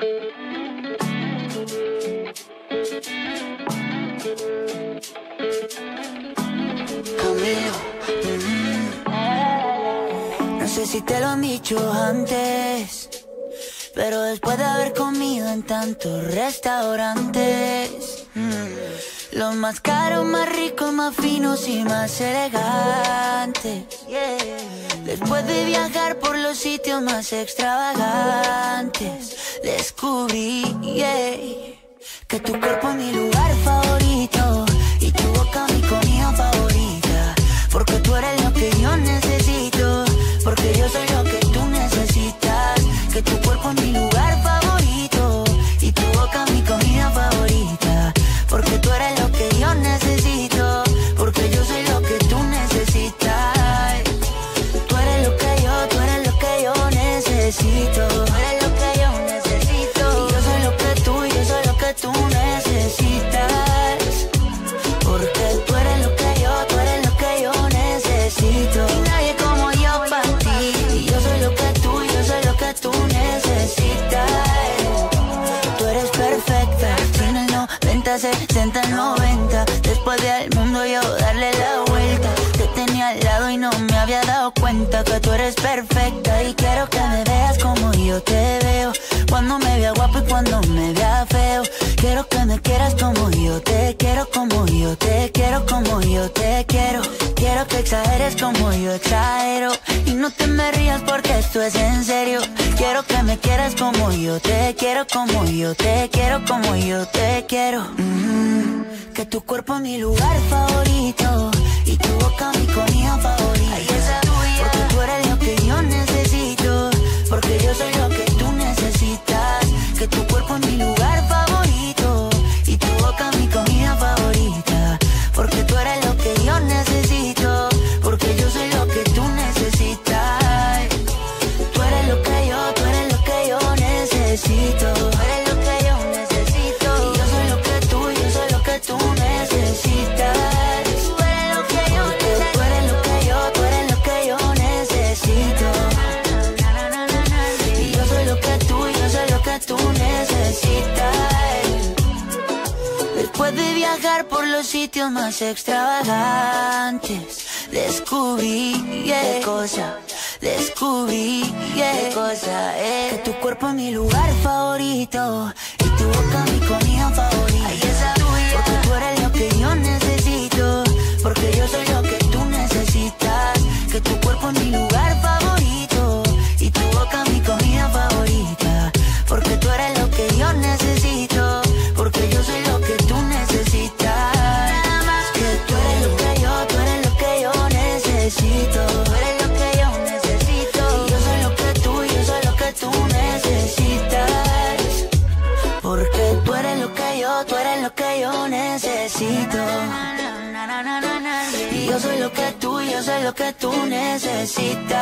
No sé si te lo han dicho antes, pero después de haber comido en tantos restaurantes, mm, los más caros, más ricos, más finos y más elegantes. Después de viajar por los sitios más extravagantes, descubrí que tu cuerpo es 60, 90. Después del mundo yo darle la vuelta. Te tenía al lado y no me había dado cuenta que tú eres perfecta. Y quiero que me veas como yo te veo. Cuando me vea guapo y cuando me vea feo. Quiero que me quieras como yo te quiero, como yo te quiero, como yo te quiero. Quiero que exageres como yo exagero. Y no te me rías porque esto es en serio. Quiero que me quieras como yo te quiero, como yo te quiero, como yo te quiero. Mm, que tu cuerpo es mi lugar favorito. Viajar por los sitios más extravagantes, descubrí qué cosa, descubrí qué cosa es. Que tu cuerpo es mi lugar favorito y tu boca mi comida favorita. Tú eres lo que yo necesito. Y yo soy lo que tú, yo soy lo que tú necesitas.